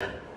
you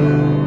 Thank